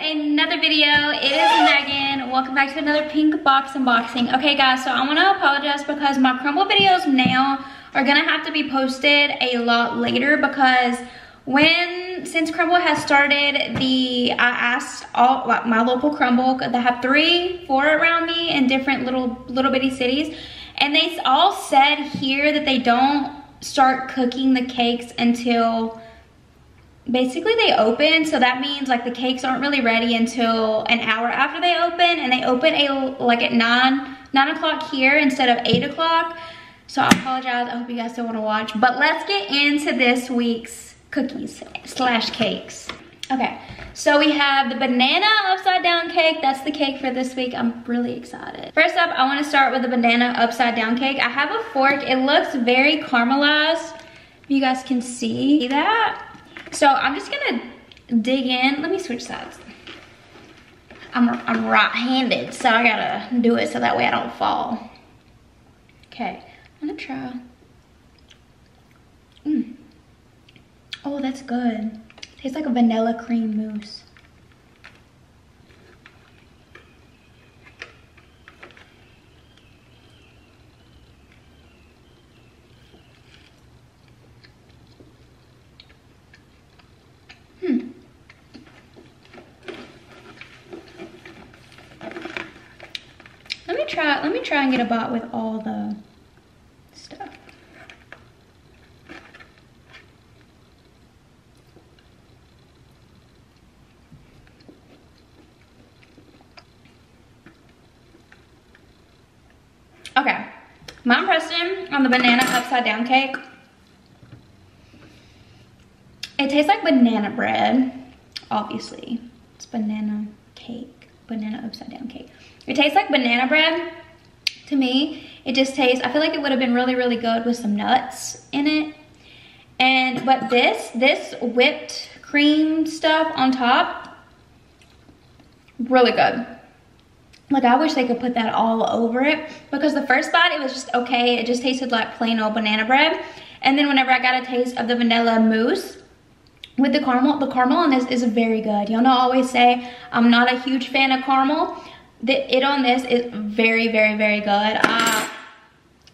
another video. It is Meagan. Welcome back to another pink box unboxing. Okay guys, so I want to apologize because my Crumbl videos now are to have to be posted a lot later because when, since Crumbl has started the, I asked all, like my local Crumbl, they have three, four around me in different little, little bitty cities. And they all said here that they don't start cooking the cakes until basically they open so that means like the cakes aren't really ready until an hour after they open and they open a like at nine nine o'clock here instead of eight o'clock. So i apologize. I hope you guys still want to watch. But let's get into this week's cookies slash cakes. Okay so we have the banana upside down cake. That's the cake for this week. I'm really excited. First up i want to start with the banana upside down cake. I have a fork. It looks very caramelized. You guys can see that so I'm just gonna dig in. Let me switch sides. I'm, I'm right-handed, so I gotta do it so that way I don't fall. Okay, I'm gonna try. Mm. Oh, that's good. Tastes like a vanilla cream mousse. Try, let me try and get a bot with all the stuff. Okay, my impression on the banana upside down cake. It tastes like banana bread, obviously. It's banana cake, banana upside down cake. It tastes like banana bread to me. It just tastes, I feel like it would have been really, really good with some nuts in it. And, but this, this whipped cream stuff on top, really good. Like I wish they could put that all over it because the first bite, it was just okay. It just tasted like plain old banana bread. And then whenever I got a taste of the vanilla mousse, with the caramel, the caramel on this is very good. Y'all know I always say I'm not a huge fan of caramel, the, it on this is very, very, very good. Uh,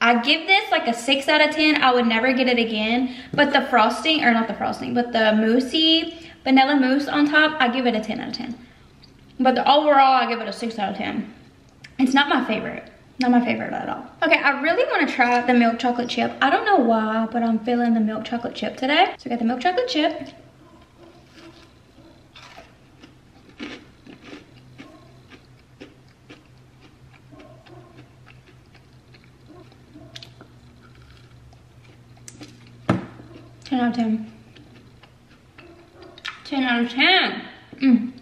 I give this like a 6 out of 10. I would never get it again. But the frosting, or not the frosting, but the moussey vanilla mousse on top, I give it a 10 out of 10. But the overall, I give it a 6 out of 10. It's not my favorite. Not my favorite at all. Okay, I really want to try the milk chocolate chip. I don't know why, but I'm feeling the milk chocolate chip today. So I got the milk chocolate chip. Out of 10. 10 out of 10. Mm.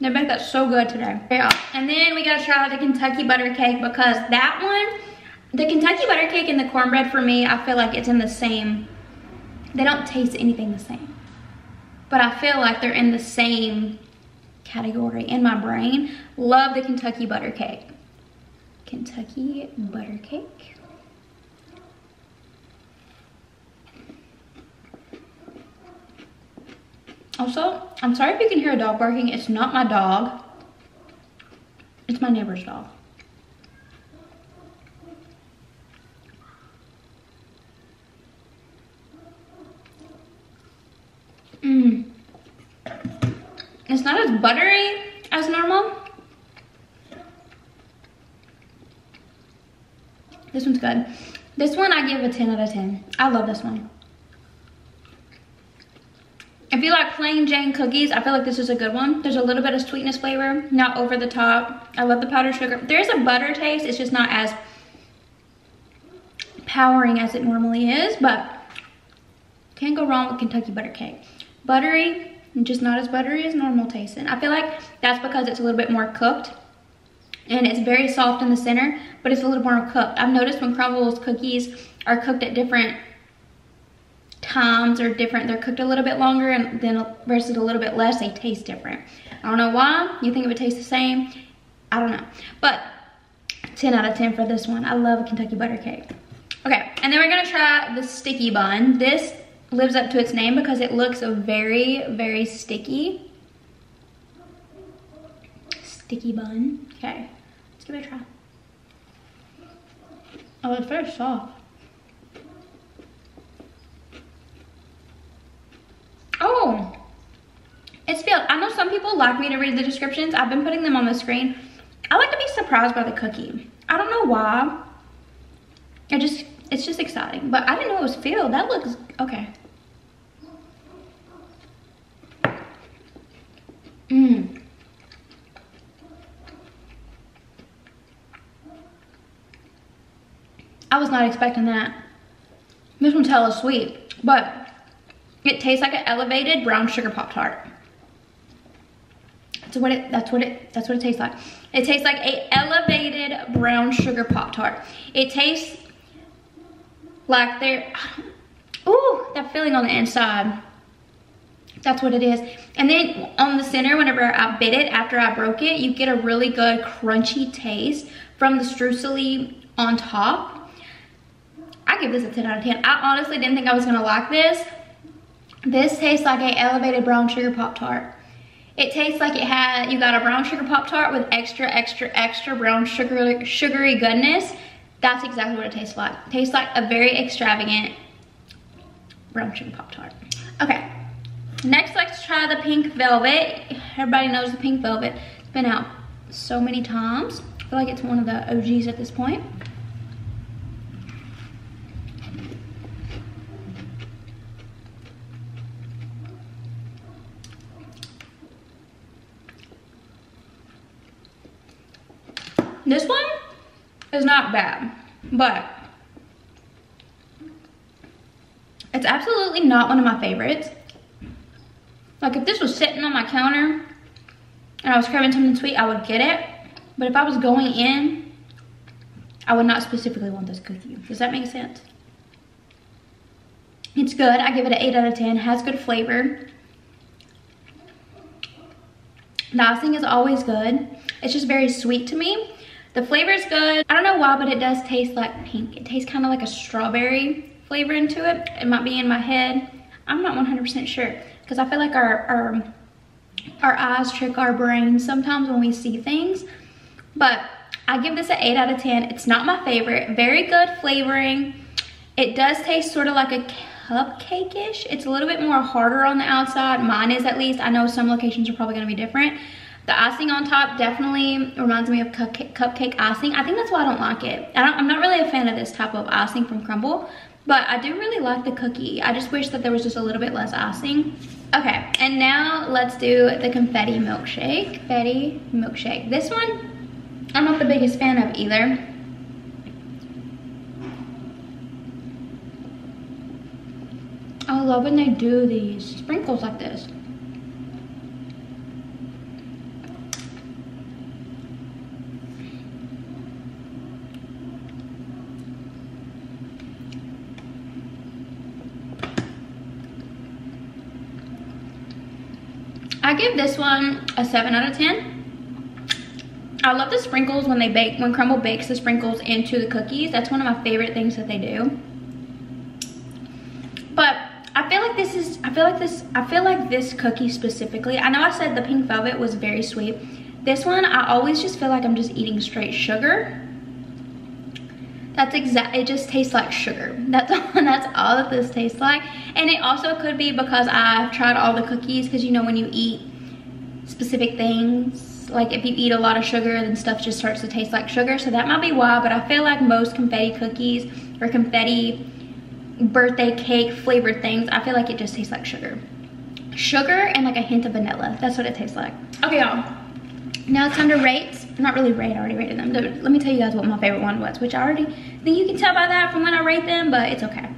They make that so good today. Yeah. And then we gotta try the Kentucky butter cake because that one, the Kentucky butter cake and the cornbread for me, I feel like it's in the same, they don't taste anything the same. But I feel like they're in the same category in my brain. Love the Kentucky butter cake. Kentucky butter cake. Also, I'm sorry if you can hear a dog barking. It's not my dog. It's my neighbor's dog. Mmm. It's not as buttery as normal. This one's good. This one I give a 10 out of 10. I love this one. If you like plain Jane cookies, I feel like this is a good one. There's a little bit of sweetness flavor, not over the top. I love the powdered sugar. There's a butter taste, it's just not as powering as it normally is, but can't go wrong with Kentucky butter cake. Buttery, just not as buttery as normal tasting. I feel like that's because it's a little bit more cooked and it's very soft in the center, but it's a little more cooked. I've noticed when Crumbl's cookies are cooked at different times are different. They're cooked a little bit longer and then versus a little bit less, they taste different. I don't know why. You think it would taste the same? I don't know. But 10 out of 10 for this one. I love Kentucky butter cake. Okay, and then we're gonna try the sticky bun. This lives up to its name because it looks very, very sticky. sticky bun. Okay, let's give it a try. Oh, it's very soft. Oh, it's filled. I know some people like me to read the descriptions. I've been putting them on the screen. I like to be surprised by the cookie. I don't know why. It just, it's just exciting. But I didn't know it was filled. That looks, okay. Mmm. I was not expecting that. This one's hella sweet, but it tastes like an elevated brown sugar Pop-Tart. That's what it, that's what it, that's what it tastes like. It tastes like a elevated brown sugar Pop-Tart. It tastes like they're, ooh, that feeling on the inside. That's what it is. And then on the center, whenever I bit it, after I broke it, you get a really good crunchy taste from the streusel on top. I give this a 10 out of 10. I honestly didn't think I was gonna like this. This tastes like a elevated brown sugar Pop-Tart. It tastes like it had, you got a brown sugar Pop-Tart with extra, extra, extra brown sugar, sugary goodness. That's exactly what it tastes like. It tastes like a very extravagant brown sugar Pop-Tart. Okay, next let's try the pink velvet. Everybody knows the pink velvet. It's been out so many times. I feel like it's one of the OGs at this point. This one is not bad, but it's absolutely not one of my favorites. Like if this was sitting on my counter and I was craving something sweet, I would get it. But if I was going in, I would not specifically want this cookie. Does that make sense? It's good. I give it an 8 out of 10. Has good flavor. Icing is always good. It's just very sweet to me. The flavor is good. I don't know why, but it does taste like pink. It tastes kind of like a strawberry flavor into it. It might be in my head. I'm not 100% sure because I feel like our, our, our eyes trick our brains sometimes when we see things. But I give this an 8 out of 10. It's not my favorite. Very good flavoring. It does taste sort of like a cupcake-ish. It's a little bit more harder on the outside. Mine is at least. I know some locations are probably going to be different. The icing on top definitely reminds me of cupcake, icing. I think that's why I don't like it. I am not really a fan of this type of icing from Crumbl, but I do really like the cookie. I just wish that there was just a little bit less icing. Okay, and now let's do the confetti milkshake. Confetti milkshake. This one, I'm not the biggest fan of either. I love when they do these sprinkles like this. I give this one a 7 out of 10. I love the sprinkles when they bake, when Crumbl bakes the sprinkles into the cookies. That's one of my favorite things that they do. But I feel like this is, I feel like this, I feel like this cookie specifically, I know I said the pink velvet was very sweet. This one, I always just feel like I'm just eating straight sugar. That's exact, it just tastes like sugar. That's all, that's all that this tastes like. And it also could be because I've tried all the cookies because you know when you eat specific things, like if you eat a lot of sugar, then stuff just starts to taste like sugar. So that might be why, but I feel like most confetti cookies or confetti birthday cake flavored things, I feel like it just tastes like sugar. Sugar and like a hint of vanilla. That's what it tastes like. Okay, y'all. Now it's time to rate. Not really rate, I already rated them. Let me tell you guys what my favorite one was, which I already think you can tell by that from when I rate them, but it's okay.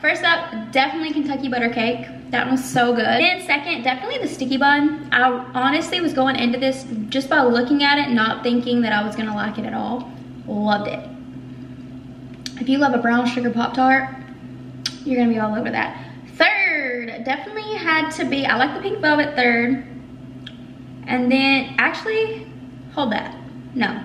First up, definitely Kentucky butter cake. That one was so good. Then second, definitely the sticky bun. I honestly was going into this just by looking at it, not thinking that I was gonna like it at all. Loved it. If you love a brown sugar Pop-Tart, you're gonna be all over that. Third, definitely had to be, I like the pink velvet third. And then, actually, hold that. No.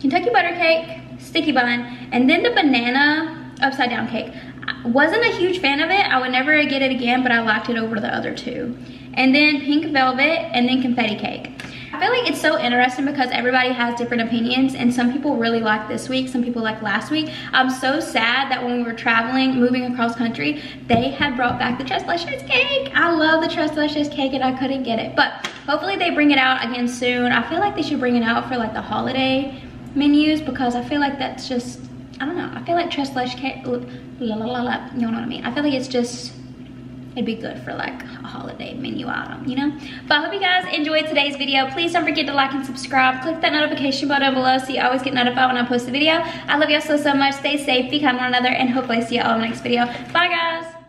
Kentucky butter cake, sticky bun, and then the banana upside down cake. I wasn't a huge fan of it. I would never get it again, but I liked it over the other two. And then pink velvet, and then confetti cake. I feel like it's so interesting because everybody has different opinions and some people really like this week, some people like last week. I'm so sad that when we were traveling, moving across country, they had brought back the Tres Leches cake. I love the Tres Leches cake and I couldn't get it. But hopefully they bring it out again soon. I feel like they should bring it out for like the holiday menus because I feel like that's just, I don't know. I feel like Tres Leches cake, la la la la, you know what I mean? I feel like it's just, it'd be good for like a holiday menu item, you know? But I hope you guys enjoyed today's video. Please don't forget to like and subscribe. Click that notification button below so you always get notified when I post a video. I love y'all so, so much. Stay safe, be kind to one another, and hopefully I see y'all in the next video. Bye, guys.